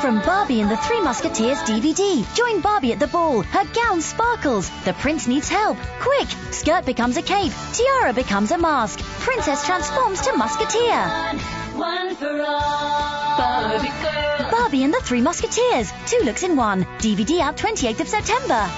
From Barbie and the Three Musketeers DVD. Join Barbie at the ball. Her gown sparkles. The prince needs help. Quick! Skirt becomes a cape. Tiara becomes a mask. Princess transforms to musketeer. One for all. Barbie. Barbie and the Three Musketeers. Two looks in one. DVD out 28th of September.